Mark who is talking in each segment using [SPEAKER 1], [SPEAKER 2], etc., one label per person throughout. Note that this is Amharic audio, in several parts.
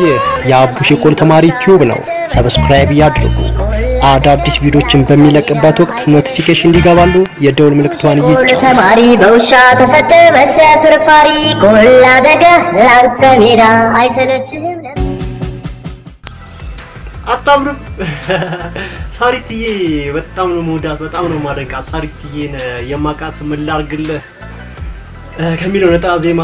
[SPEAKER 1] ይህ የአቡሽ የቆሎ ተማሪ ቲዩብ ነው። ሰብስክራይብ ያድርጉ። አዳዲስ ቪዲዮችን በሚለቅበት ወቅት notification እንዲገባሎ የደውል ምልክቷን ይጫኑ።
[SPEAKER 2] ተማሪ በውሻ ተሰደበች ፍርፋሪ ቆላ ደገ ላንተ ሜዳ አይሰለችህም?
[SPEAKER 1] አታምርም? ሳሪትዬ በጣም ነው ምወዳት፣ በጣም ነው ማደንቃት። ሳሪትዬን የማውቃት ምን ላድርግልህ ከሚለው ነጠላ ዜማ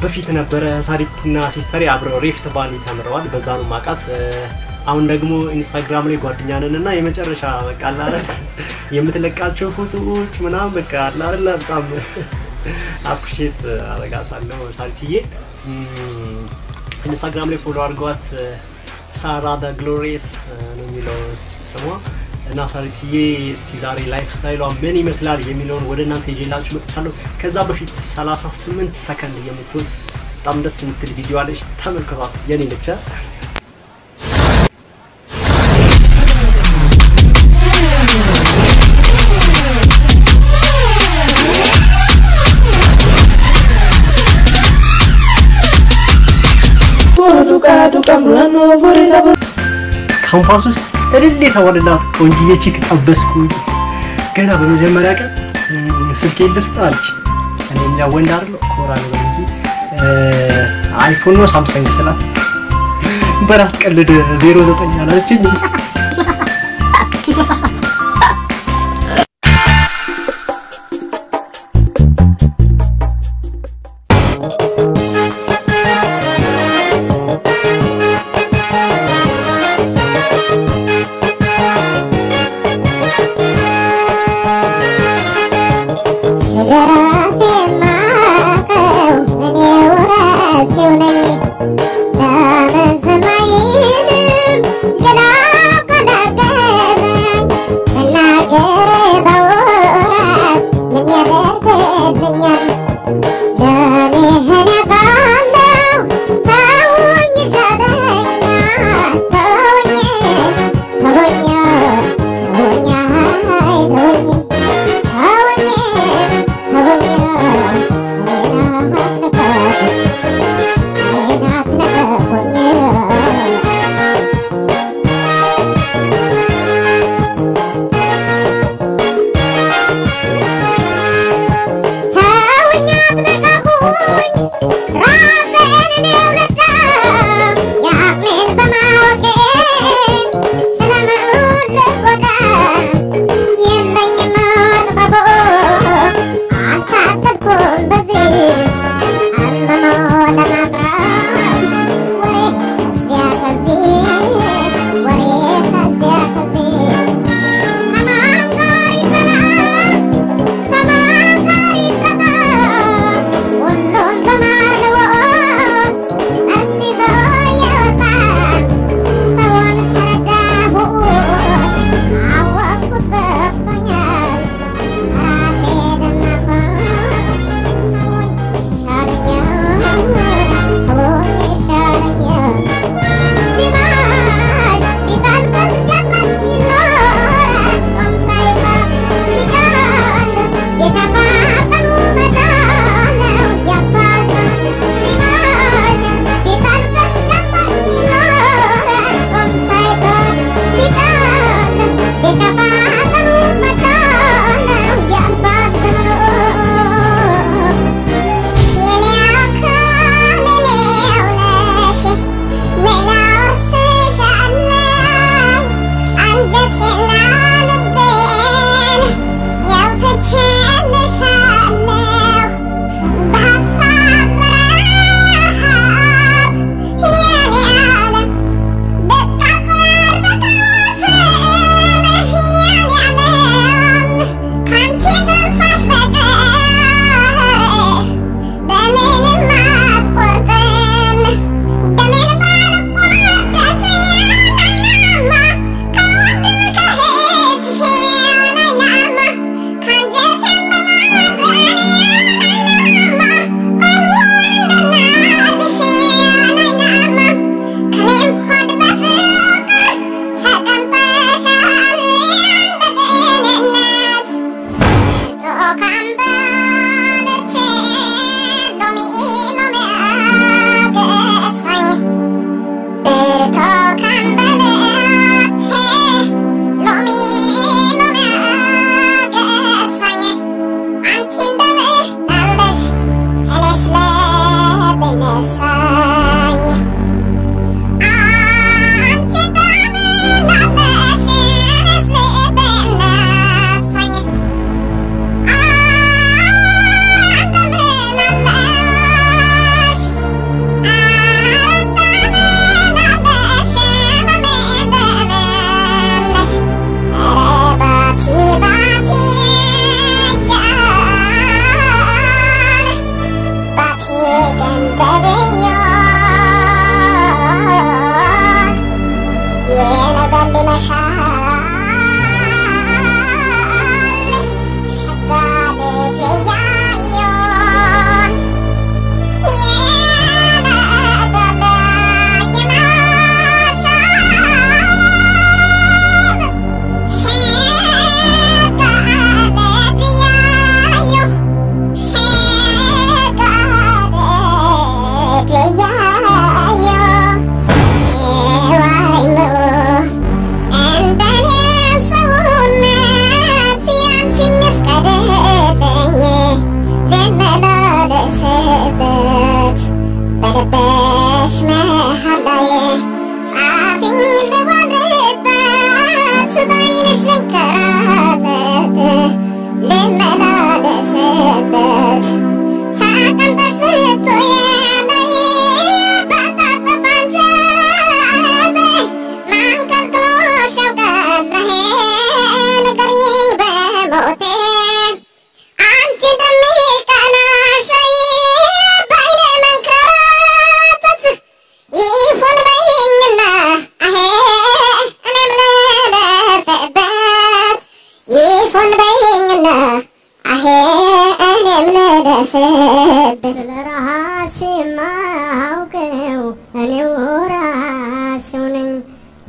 [SPEAKER 1] በፊት ነበረ። ሳሪትና sister ኤ አብረው ሬፍት ባንድ ተምረዋል። በዛ ነው ማውቃት። አሁን ደግሞ Instagram ላይ ጓደኛ ነን እና የመጨረሻ በቃ አይደል የምትለቃቸው ፎቶዎች ምናምን በቃ አይደል በጣም appreciate አረጋታለሁ ሳሪትዬ። Instagram ላይ follow አድርገዋት ሳራ the glorious ነው የሚለው ስሟ እና ሳሪትዬ እስቲ ዛሬ lifestyle ኧ ምን ይመስላል የሚለውን ወደ እናንተ ይዤላችሁ መጥቻለሁ። ከዛ በፊት 38 ሰከንድ የምትሆን በጣም ደስ የምትል ቪዲዮ አለች፣ ተመልከቷት። የኔ ነች። ካምፓስ ውስጥ እልል የተባለላት ቆንጅዬ chick ጠበስኩኝ። ገና በመጀመሪያ ቀን ስልኬ ልስጥ አለች። እኔ እኛ ወንድ አይደለሁ ኮራ ነው እንጂ አይፎን ነው ሳምሰንግ ስላት በራት ቀልድ ዜሮ ዘጠኝ አላለችኝ።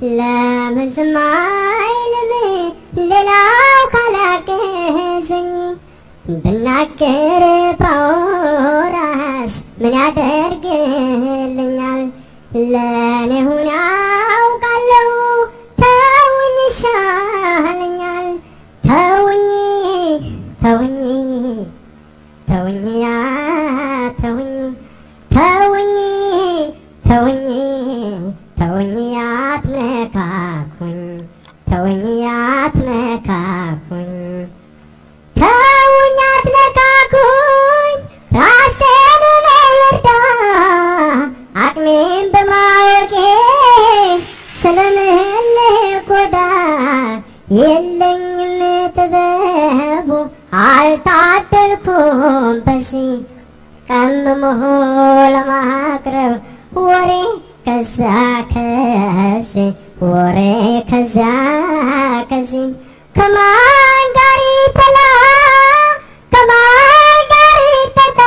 [SPEAKER 3] ለምን ዝም አይልም? ሌላው ካላገዘኝ ብናገር ቀምሞ ለማቅረብ ወሬ ከዛ ከዚህ ወሬ ከዛ ከዚህ ከማን ጋር ይበላ ከማን ጋር ይጠጣ?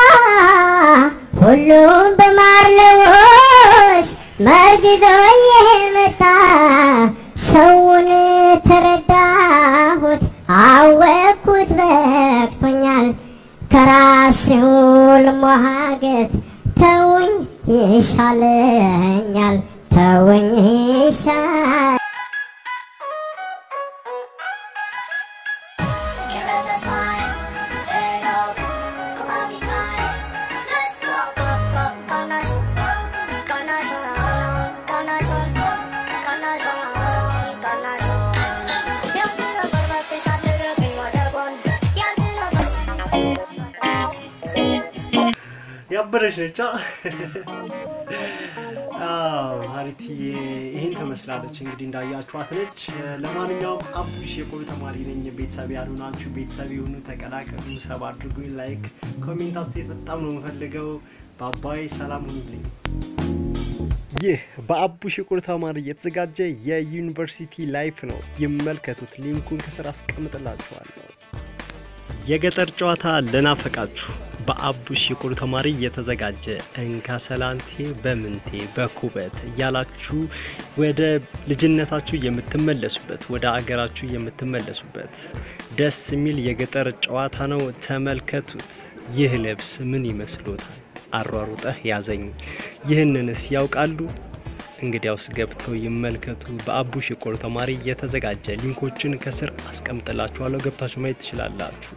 [SPEAKER 3] ሁሉም በማር ለውስ መርዝ ይዞ ልሟገት ተውኝ ይሻለኛል ተውኝ ይሻል
[SPEAKER 1] ያበረች ነች። ሀሪትዬ ይህን ትመስላለች። እንግዲህ እንዳያችኋት ነች። ለማንኛውም አቡሽ የቆሎ ተማሪ ነኝ። ቤተሰብ ያልሆናችሁ ቤተሰብ የሆኑ ተቀላቀሉ፣ sub አድርጉኝ፣ like፣ comment፣ አስተያየት በጣም ነው የምፈልገው። bye bye ሰላም ሁኑልኝ። ይህ በአቡሽ የቆሎ ተማሪ የተዘጋጀ የዩኒቨርሲቲ life ነው። ይመልከቱት። link ኡን ከስር አስቀምጥላችኋለሁ። የገጠር ጨዋታ ለናፈቃችሁ በአቡሽ የቆሎ ተማሪ የተዘጋጀ እንካ ሰላንቴ በምንቴ በኩበት እያላችሁ ወደ ልጅነታችሁ የምትመለሱበት ወደ አገራችሁ የምትመለሱበት ደስ የሚል የገጠር ጨዋታ ነው። ተመልከቱት። ይህ ልብስ ምን ይመስሎታል? አሯሩጠህ ያዘኝ። ይህንንስ ያውቃሉ? እንግዲያውስ ገብተው ይመልከቱ። በአቡሽ የቆሎ ተማሪ የተዘጋጀ ሊንኮችን ከስር አስቀምጥላችኋለሁ። ገብታችሁ ማየት ትችላላችሁ።